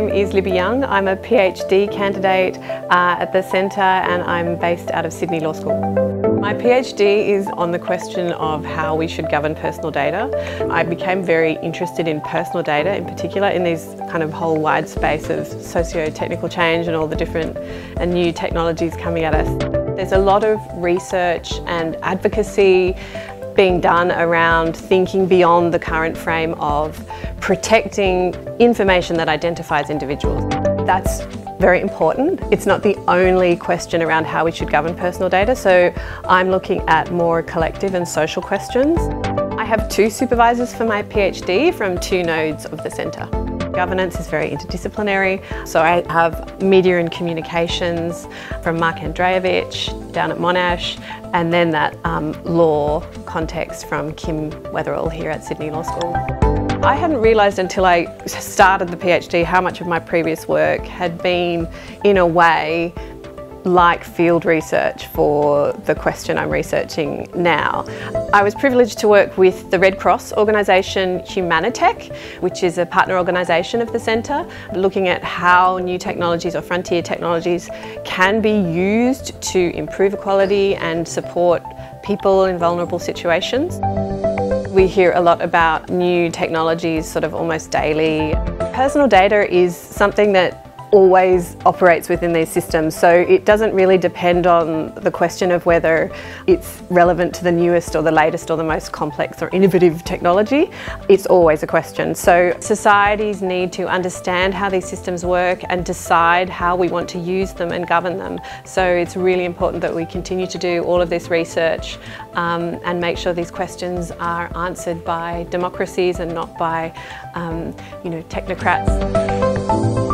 name is Libby Young. I'm a PhD candidate uh, at the Centre and I'm based out of Sydney Law School. My PhD is on the question of how we should govern personal data. I became very interested in personal data in particular in these kind of whole wide space of socio-technical change and all the different and new technologies coming at us. There's a lot of research and advocacy being done around thinking beyond the current frame of protecting information that identifies individuals. That's very important. It's not the only question around how we should govern personal data, so I'm looking at more collective and social questions. I have two supervisors for my PhD from two nodes of the centre. Governance is very interdisciplinary, so I have media and communications from Mark Andrejevic down at Monash, and then that um, law context from Kim Weatherall here at Sydney Law School. I hadn't realised until I started the PhD how much of my previous work had been, in a way, like field research for the question I'm researching now. I was privileged to work with the Red Cross organisation Humanitech, which is a partner organisation of the centre, looking at how new technologies or frontier technologies can be used to improve equality and support people in vulnerable situations. We hear a lot about new technologies sort of almost daily. Personal data is something that always operates within these systems. So it doesn't really depend on the question of whether it's relevant to the newest or the latest or the most complex or innovative technology. It's always a question. So societies need to understand how these systems work and decide how we want to use them and govern them. So it's really important that we continue to do all of this research um, and make sure these questions are answered by democracies and not by um, you know, technocrats.